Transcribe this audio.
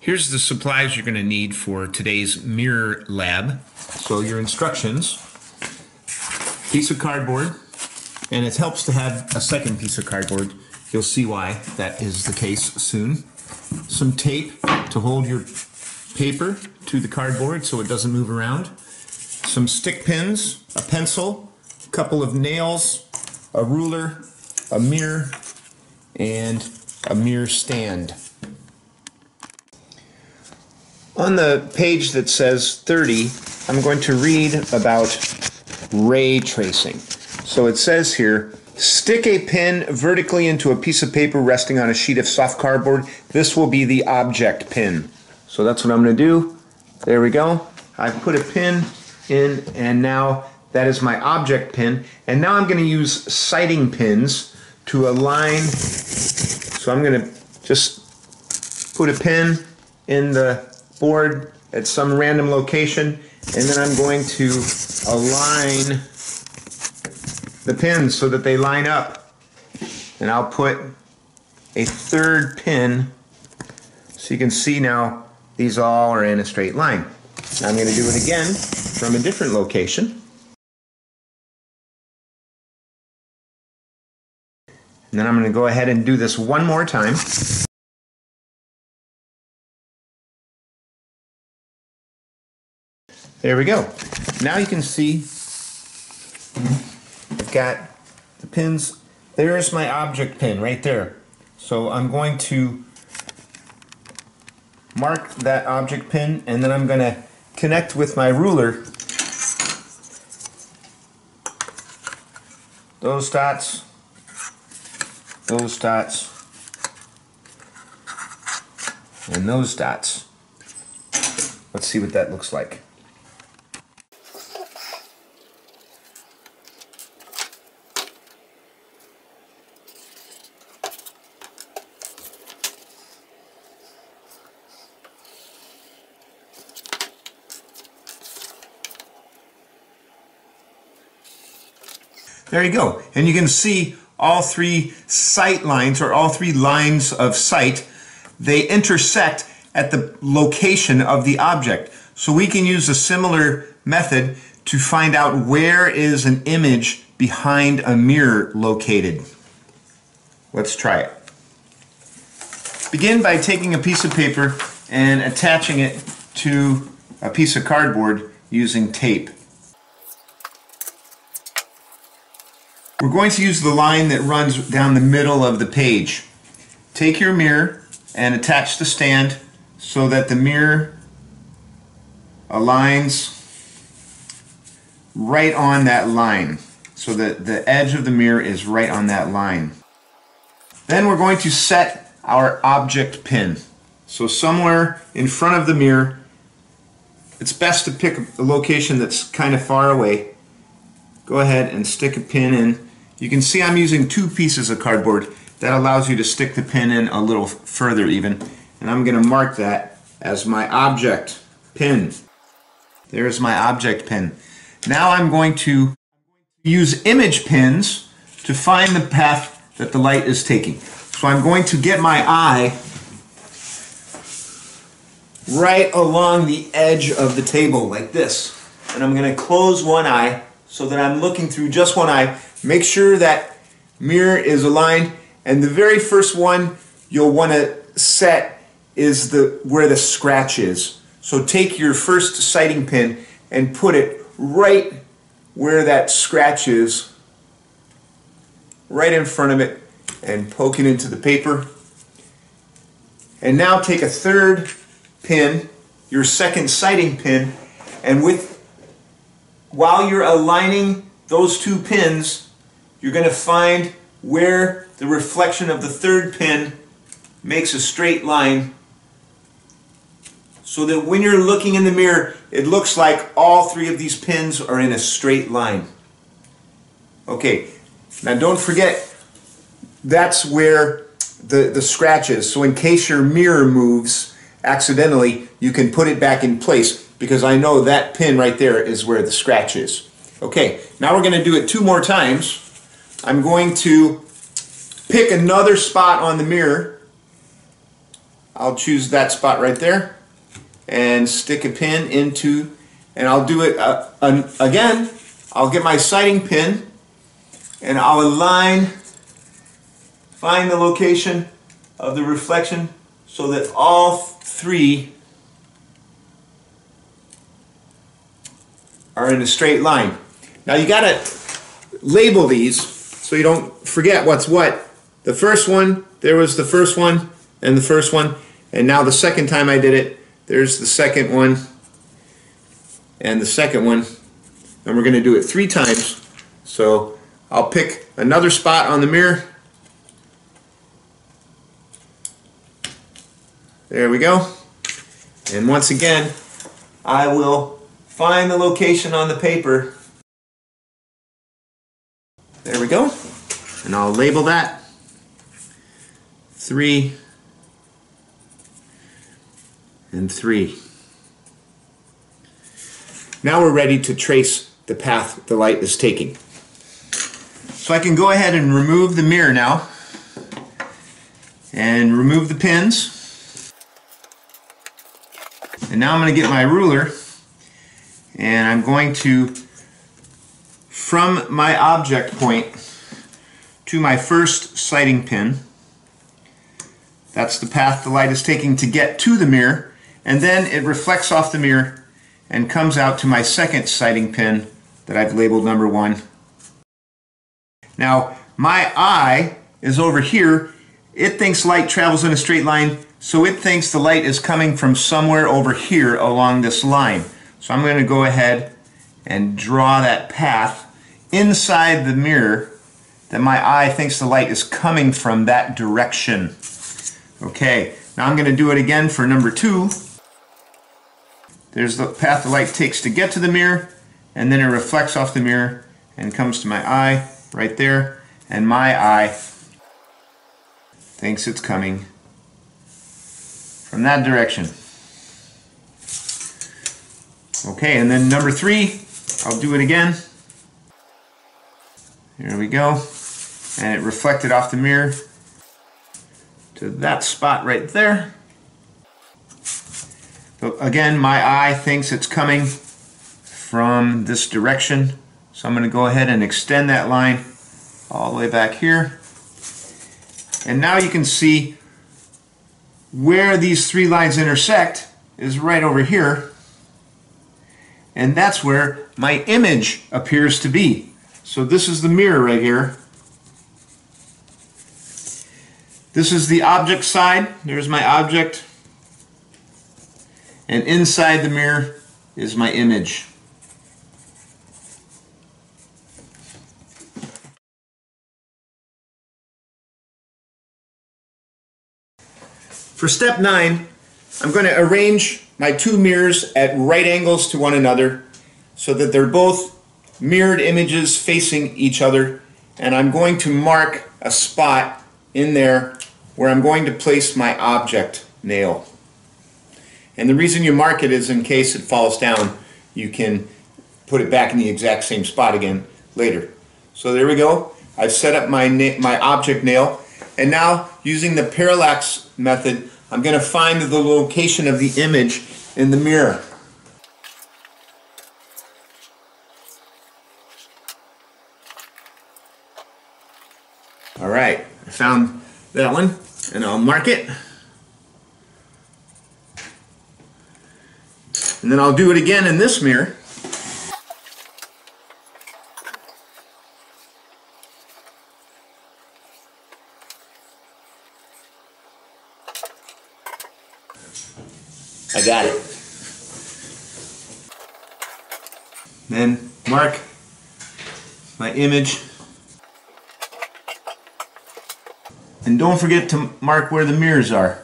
Here's the supplies you're going to need for today's mirror lab. So your instructions, piece of cardboard, and it helps to have a second piece of cardboard. You'll see why that is the case soon. Some tape to hold your paper to the cardboard so it doesn't move around. Some stick pins, a pencil, a couple of nails, a ruler, a mirror, and a mirror stand. On the page that says 30, I'm going to read about ray tracing. So it says here, stick a pin vertically into a piece of paper resting on a sheet of soft cardboard. This will be the object pin. So that's what I'm going to do. There we go. I've put a pin in and now that is my object pin. And now I'm going to use sighting pins to align. So I'm going to just put a pin in the board at some random location and then I'm going to align the pins so that they line up. And I'll put a third pin so you can see now these all are in a straight line. Now I'm going to do it again from a different location. And then I'm going to go ahead and do this one more time. There we go. Now you can see I've got the pins. There's my object pin right there. So I'm going to mark that object pin and then I'm going to connect with my ruler those dots, those dots, and those dots. Let's see what that looks like. There you go. And you can see all three sight lines or all three lines of sight, they intersect at the location of the object. So we can use a similar method to find out where is an image behind a mirror located. Let's try it. Begin by taking a piece of paper and attaching it to a piece of cardboard using tape. We're going to use the line that runs down the middle of the page. Take your mirror and attach the stand so that the mirror aligns right on that line. So that the edge of the mirror is right on that line. Then we're going to set our object pin. So somewhere in front of the mirror, it's best to pick a location that's kind of far away. Go ahead and stick a pin in you can see I'm using two pieces of cardboard. That allows you to stick the pin in a little further even. And I'm going to mark that as my object pin. There's my object pin. Now I'm going to use image pins to find the path that the light is taking. So I'm going to get my eye right along the edge of the table like this. And I'm going to close one eye so that I'm looking through just one eye Make sure that mirror is aligned and the very first one you'll want to set is the where the scratch is. So take your first sighting pin and put it right where that scratch is, right in front of it and poke it into the paper. And now take a third pin, your second sighting pin, and with while you're aligning those two pins, you're going to find where the reflection of the third pin makes a straight line so that when you're looking in the mirror, it looks like all three of these pins are in a straight line. Okay, now don't forget, that's where the, the scratch is. So in case your mirror moves accidentally, you can put it back in place because I know that pin right there is where the scratch is. Okay, now we're going to do it two more times. I'm going to pick another spot on the mirror I'll choose that spot right there and stick a pin into, and I'll do it uh, again. I'll get my sighting pin and I'll align, find the location of the reflection so that all three are in a straight line. Now you got to label these so you don't forget what's what. The first one, there was the first one and the first one, and now the second time I did it, there's the second one and the second one, and we're going to do it three times. So I'll pick another spot on the mirror. There we go. And once again, I will find the location on the paper. There we go. And I'll label that. Three and three. Now we're ready to trace the path the light is taking. So I can go ahead and remove the mirror now and remove the pins. And now I'm going to get my ruler and I'm going to, from my object point to my first sighting pin, that's the path the light is taking to get to the mirror, and then it reflects off the mirror and comes out to my second sighting pin that I've labeled number one. Now, my eye is over here. It thinks light travels in a straight line, so it thinks the light is coming from somewhere over here along this line. So I'm going to go ahead and draw that path inside the mirror that my eye thinks the light is coming from that direction. Okay, now I'm going to do it again for number two. There's the path the light takes to get to the mirror, and then it reflects off the mirror and comes to my eye right there, and my eye thinks it's coming from that direction. Okay, and then number three, I'll do it again. Here we go. And it reflected off the mirror to that spot right there. But again, my eye thinks it's coming from this direction. So I'm going to go ahead and extend that line all the way back here. And now you can see where these three lines intersect is right over here and that's where my image appears to be. So this is the mirror right here. This is the object side. There's my object. And inside the mirror is my image. For step nine, I'm going to arrange my two mirrors at right angles to one another so that they're both mirrored images facing each other and I'm going to mark a spot in there where I'm going to place my object nail. And the reason you mark it is in case it falls down you can put it back in the exact same spot again later. So there we go. I've set up my, my object nail and now using the parallax method I'm going to find the location of the image in the mirror. All right, I found that one and I'll mark it. And then I'll do it again in this mirror. I got it. Then mark my image. And don't forget to mark where the mirrors are.